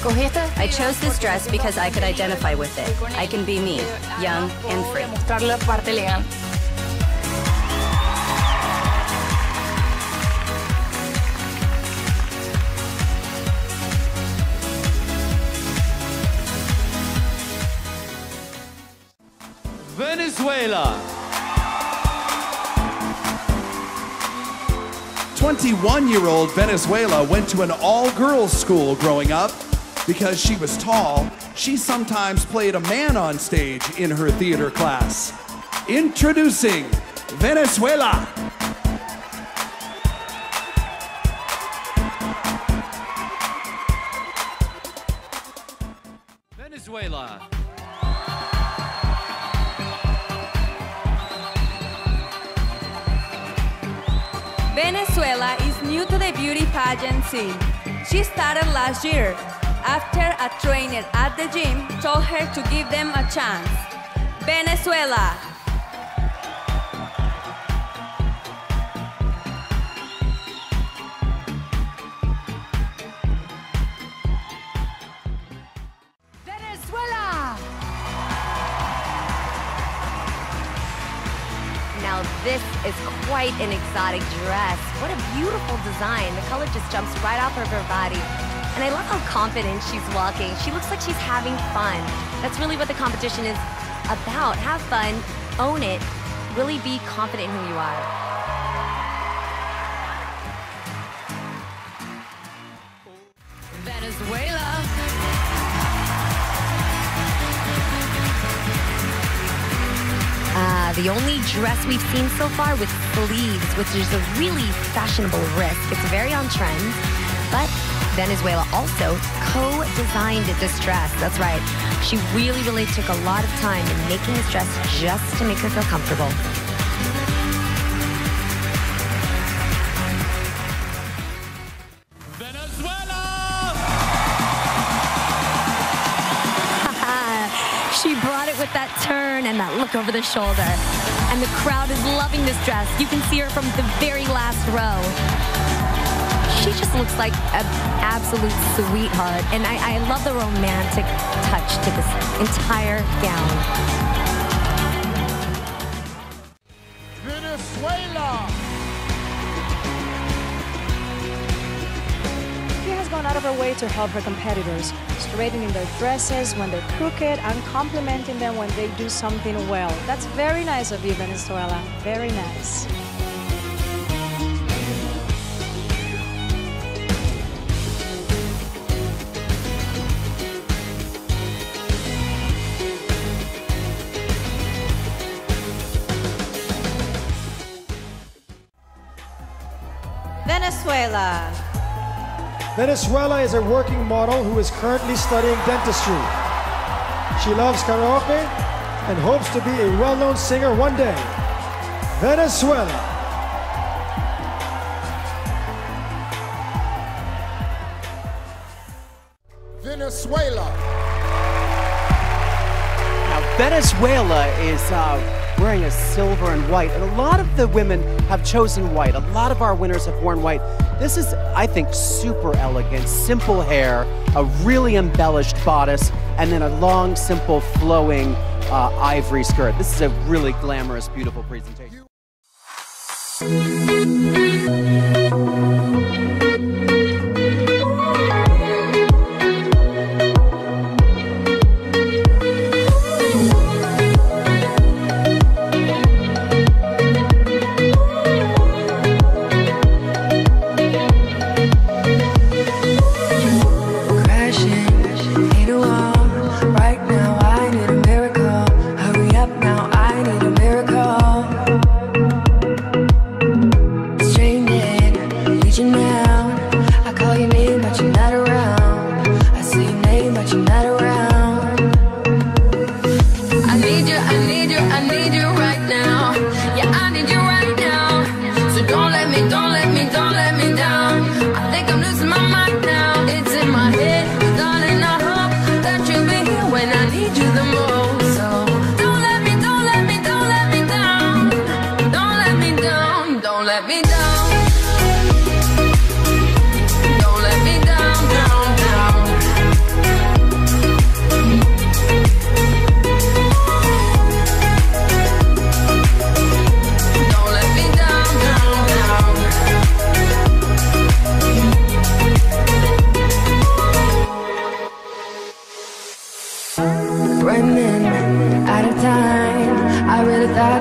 I chose this dress because I could identify with it. I can be me, young and free. Mostrar la parte elegante. Venezuela. 21 year old Venezuela went to an all girls school growing up. Because she was tall, she sometimes played a man on stage in her theater class. Introducing Venezuela. Venezuela. Venezuela is new to the beauty pageant scene. She started last year after a trainer at the gym told her to give them a chance. Venezuela. Venezuela. Now this is quite an exotic dress. What a beautiful design. The color just jumps right off of her body. And I love how confident she's walking. She looks like she's having fun. That's really what the competition is about. Have fun, own it, really be confident in who you are. Venezuela. Uh, the only dress we've seen so far with sleeves, which is a really fashionable risk. It's very on trend, but Venezuela also co-designed this dress. That's right. She really, really took a lot of time in making this dress just to make her feel comfortable. Venezuela. she brought it with that turn and that look over the shoulder. And the crowd is loving this dress. You can see her from the very last row. She just looks like an absolute sweetheart. And I, I love the romantic touch to this entire gown. Venezuela. She has gone out of her way to help her competitors, straightening their dresses when they're crooked and complimenting them when they do something well. That's very nice of you, Venezuela. Very nice. Venezuela. Venezuela is a working model who is currently studying dentistry. She loves karaoke and hopes to be a well known singer one day. Venezuela. Venezuela. Now, Venezuela is uh, wearing a silver and white, and a lot of the women have chosen white. A lot of our winners have worn white. This is, I think, super elegant, simple hair, a really embellished bodice, and then a long, simple, flowing uh, ivory skirt. This is a really glamorous, beautiful presentation.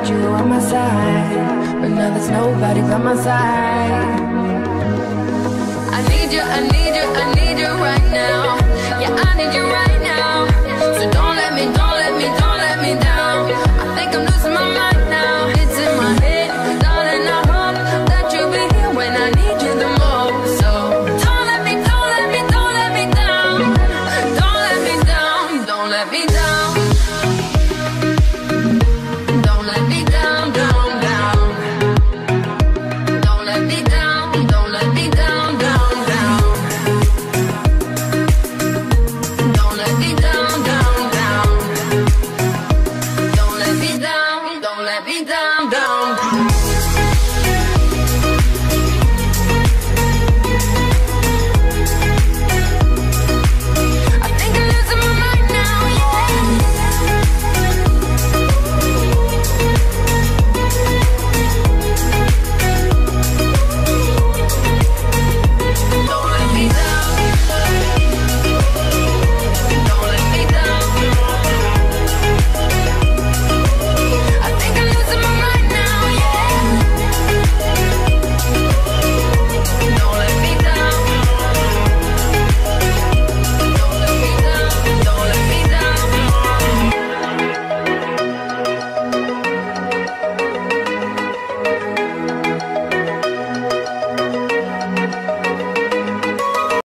you on my side But now there's nobody by my side. I need you, I need you